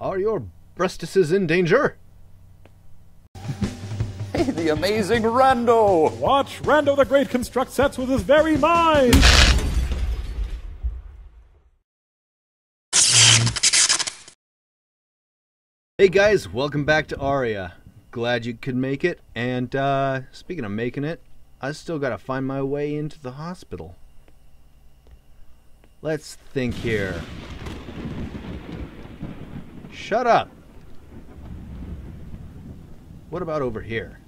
Are your breastises in danger? Hey, the amazing Rando! Watch Rando the Great construct sets with his very mind! Hey guys, welcome back to Araya. Glad you could make it. And uh, speaking of making it, I still gotta find my way into the hospital. Let's think here. Shut up! What about over here?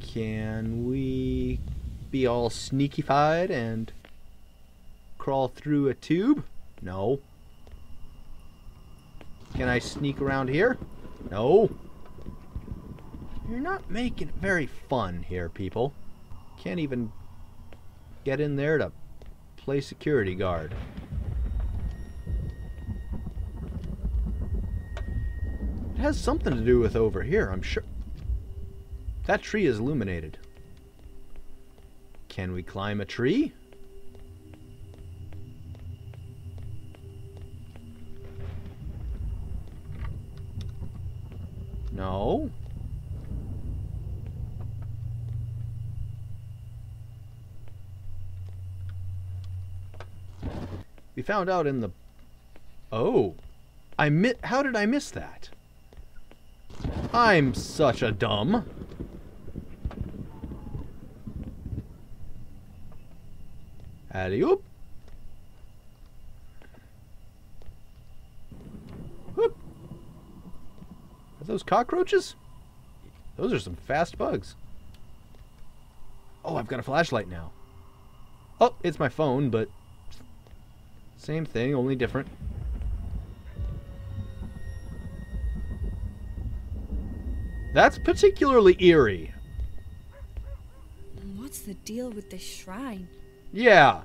Can we be all sneaky-fied and crawl through a tube? No. Can I sneak around here? No. You're not making it very fun here, people. Can't even get in there to play security guard. Has something to do with over here, I'm sure. That tree is illuminated. Can we climb a tree? No. We found out in the... Oh. I mi How did I miss that? I'm such a dumb. Alley-oop. Whoop. Are those cockroaches? Those are some fast bugs. Oh, I've got a flashlight now. Oh, it's my phone, but same thing, only different. That's particularly eerie. What's the deal with this shrine? Yeah.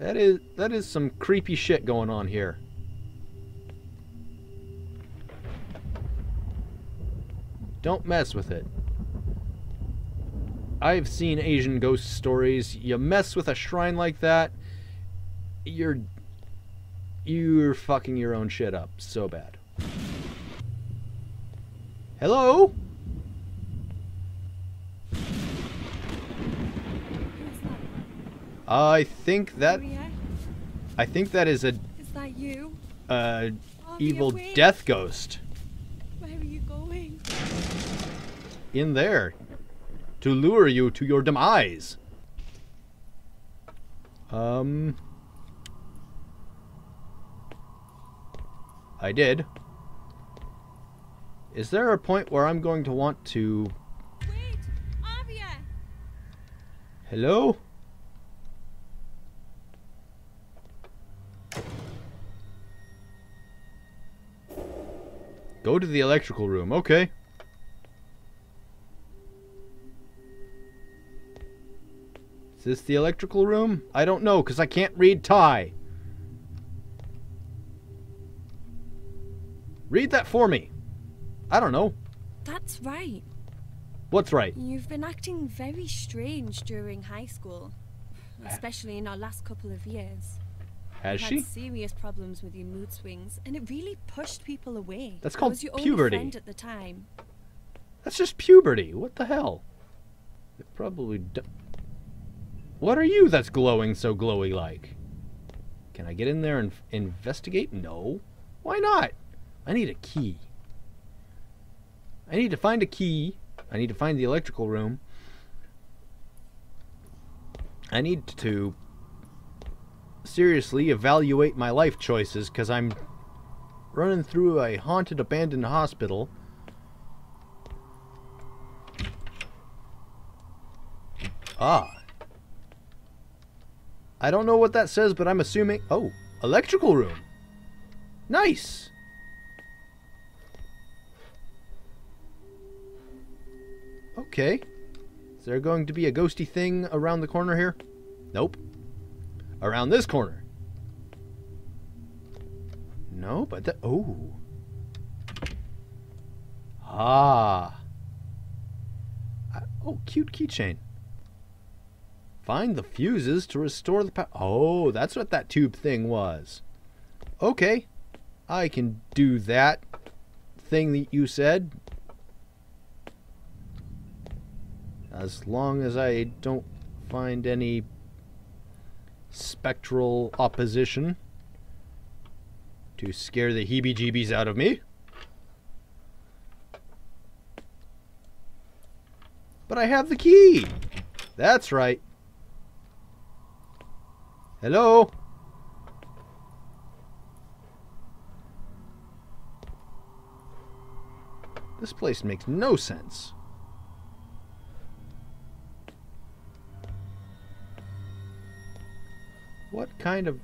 That is that is some creepy shit going on here. Don't mess with it. I've seen Asian ghost stories. You mess with a shrine like that, you're you're fucking your own shit up so bad. Hello? I think that I think that is a Is that you? uh, evil death ghost Where are you going? in there to lure you to your demise. Um I did. Is there a point where I'm going to want to Wait! Araya! Hello? Go to the electrical room. Okay. Is this the electrical room? I don't know because I can't read Thai. Read that for me. I don't know. That's right. What's right? You've been acting very strange during high school, especially in our last couple of years. Has had she? serious problems with your mood swings, and it really pushed people away. That's I called was your puberty. Only friend at the time. That's just puberty. What the hell? It probably. What are you that's glowing so glowy like? Can I get in there and f- investigate? No. Why not? I need a key. I need to find a key. I need to find the electrical room. I need to seriously evaluate my life choices because I'm running through a haunted abandoned hospital. Ah. I don't know what that says, but I'm assuming. Oh, electrical room. Nice. Okay. Is there going to be a ghosty thing around the corner here? Nope. Around this corner. No, but the. Oh. Ah. I- Oh, cute keychain. Find the fuses to restore the power. Oh, that's what that tube thing was. Okay, I can do that thing that you said. As long as I don't find any spectral opposition to scare the heebie jeebies out of me. But I have the key! That's right. Hello? This place makes no sense. Kind of...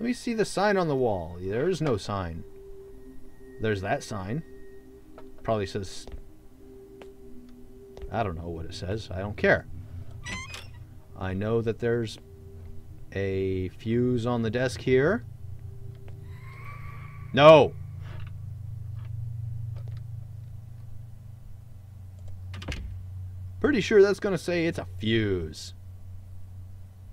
Let me see the sign on the wall. There's no sign. There's that sign. Probably says... I don't know what it says. I don't care. I know that there's a fuse on the desk here. No! Pretty sure that's going to say it's a fuse.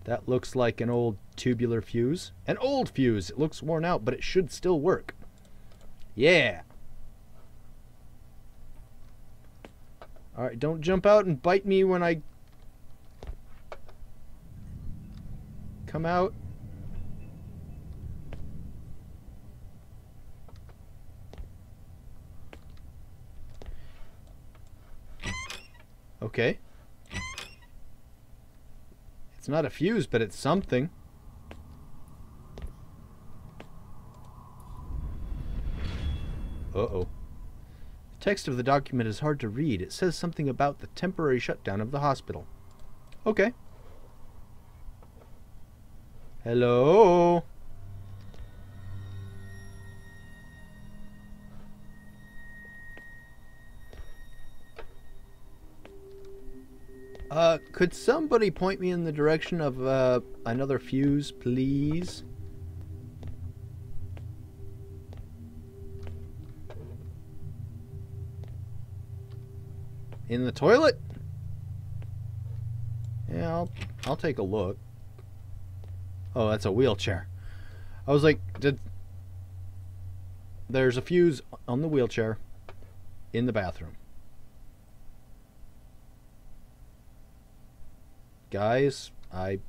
That looks like an old tubular fuse. An old fuse. It looks worn out, but it should still work. Yeah. Alright, don't jump out and bite me when I come out. Okay. It's not a fuse, but it's something. Uh-oh. The text of the document is hard to read. It says something about the temporary shutdown of the hospital. Okay. Hello? Uh, could somebody point me in the direction of uh, another fuse, please? In the toilet? Yeah, I'll, I'll take a look. Oh, that's a wheelchair. I was like, did... There's a fuse on the wheelchair in the bathroom. Guys, I...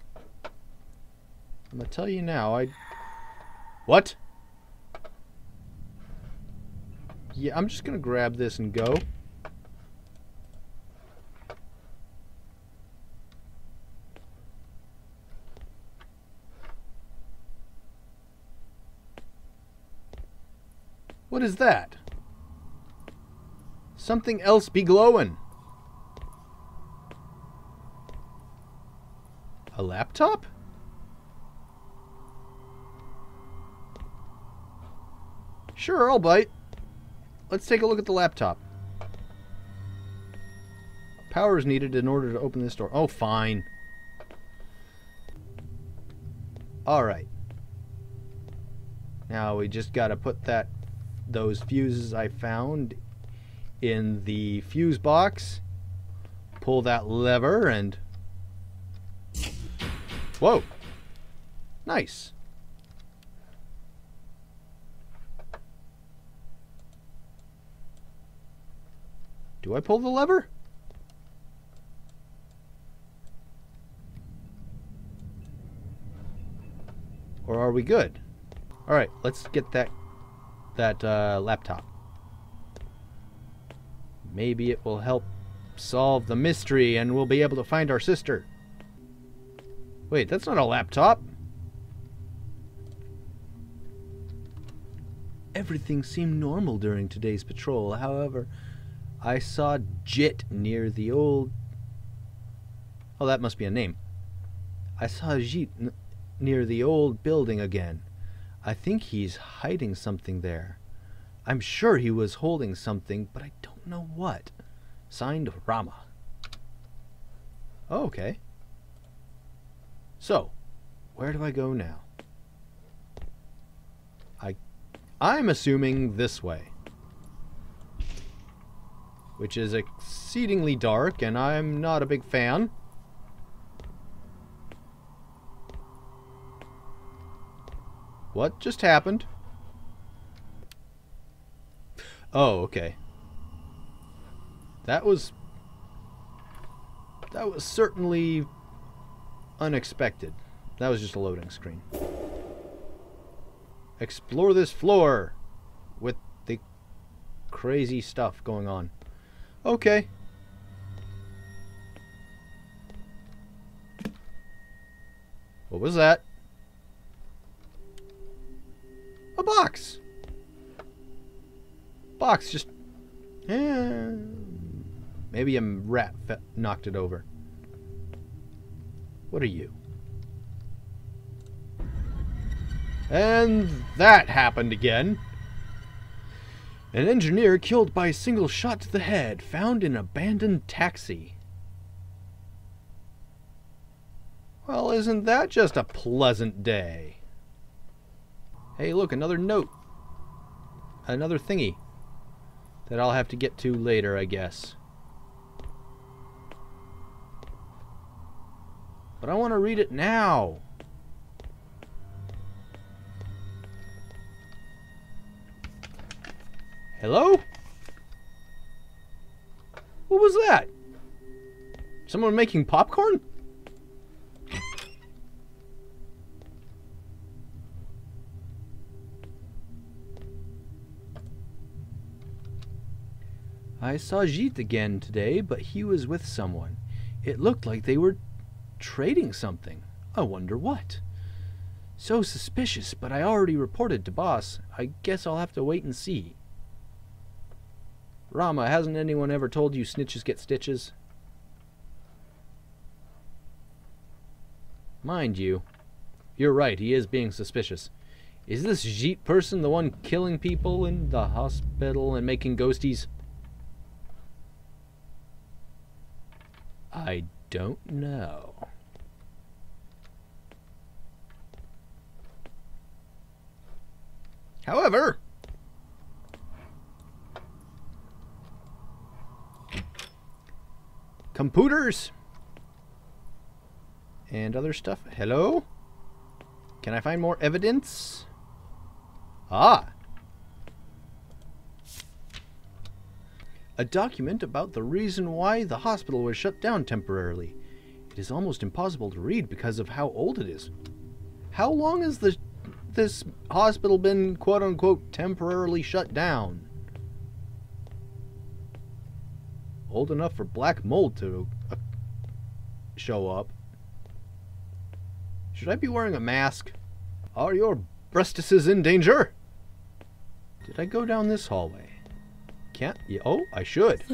I'm gonna tell you now, I... What? Yeah, I'm just gonna grab this and go. What is that? Something else be glowing. Laptop? Sure, I'll bite. Let's take a look at the laptop. Power is needed in order to open this door. Oh, fine. Alright. Now we just gotta put that those fuses I found in the fuse box. Pull that lever and... Whoa! Nice. Do I pull the lever? Or are we good? Alright, let's get that that uh, laptop. Maybe it will help solve the mystery and we'll be able to find our sister. Wait, that's not a laptop. Everything seemed normal during today's patrol. However, I saw Jit near the old... Oh, that must be a name. I saw Jit near the old building again. I think he's hiding something there. I'm sure he was holding something, but I don't know what. Signed Rama. Oh, okay. So, where do I go now? I I'm assuming this way. Which is exceedingly dark and I'm not a big fan. What just happened? Oh, okay. That was... That was certainly unexpected. That was just a loading screen. Explore this floor with the crazy stuff going on. Okay. What was that? A box. Box just. Eh, maybe a rat knocked it over. What are you? And that happened again. An engineer killed by a single shot to the head, found in abandoned taxi. Well, isn't that just a pleasant day? Hey, look, another note. Another thingy. That I'll have to get to later, I guess. But I want to read it now. Hello? What was that? Someone making popcorn? I saw Jeet again today, but he was with someone. It looked like they were trading something. I wonder what. So suspicious, but I already reported to boss. I guess I'll have to wait and see. Rama, hasn't anyone ever told you snitches get stitches? Mind you, you're right, he is being suspicious. Is this Jeet person the one killing people in the hospital and making ghosties? I don't know. However, computers and other stuff. Hello? Can I find more evidence? Ah. A document about the reason why the hospital was shut down temporarily. It is almost impossible to read because of how old it is. How long has the, this hospital been quote unquote temporarily shut down? Old enough for black mold to uh, show up. Should I be wearing a mask? Are your breastises in danger? Did I go down this hallway? Can't. Yeah, oh, I should.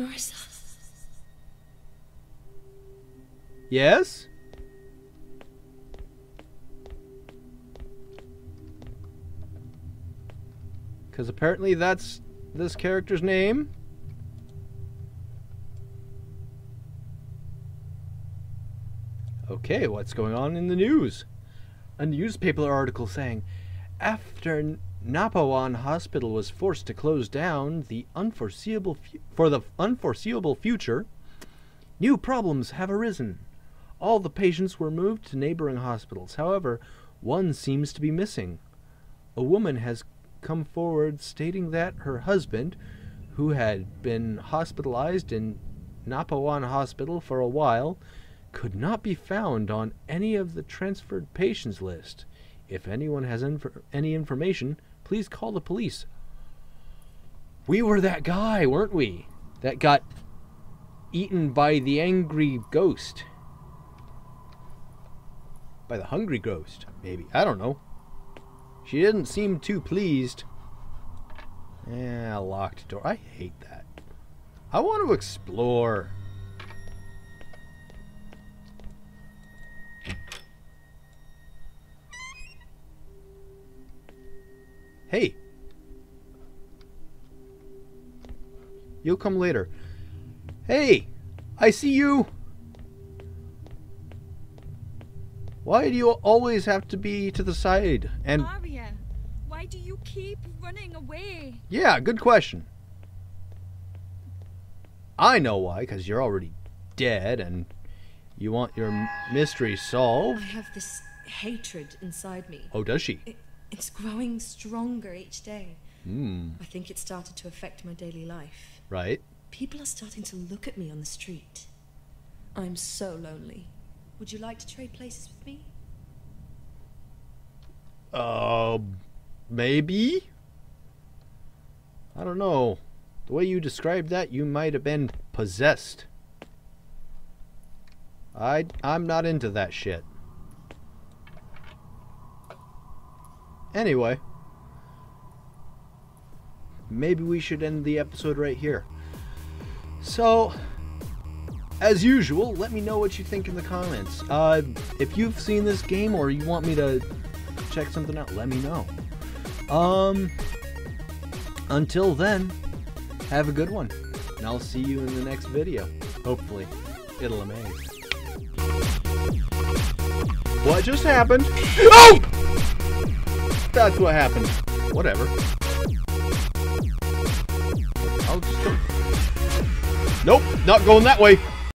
Yes? Because apparently that's this character's name. Okay, what's going on in the news? A newspaper article saying after Napawan Hospital was forced to close down the unforeseeable for the unforeseeable future, new problems have arisen. All the patients were moved to neighboring hospitals. However, one seems to be missing. A woman has come forward stating that her husband, who had been hospitalized in Napawan Hospital for a while, could not be found on any of the transferred patients list. If anyone has inf- any information, please call the police. We were that guy, weren't we? That got eaten by the angry ghost. By the hungry ghost, maybe. I don't know. She didn't seem too pleased. Yeah, locked door. I hate that. I want to explore. Hey. You'll come later. Hey, I see you. Why do you always have to be to the side? And Maria, why do you keep running away? yeah, good question. I know why, because you're already dead and you want your mystery solved. I have this hatred inside me. Oh, does she? It's growing stronger each day. Hmm. I think it started to affect my daily life. Right. People are starting to look at me on the street. I'm so lonely. Would you like to trade places with me? Uh, maybe? I don't know. The way you described that, you might have been possessed. I, I'm not into that shit. Anyway. Maybe we should end the episode right here. So, as usual, let me know what you think in the comments. Uh, if you've seen this game or you want me to check something out, let me know. Um, until then, have a good one, and I'll see you in the next video. Hopefully, it'll amaze. What just happened? Oh! That's what happened. Whatever. Nope, not going that way.